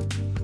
you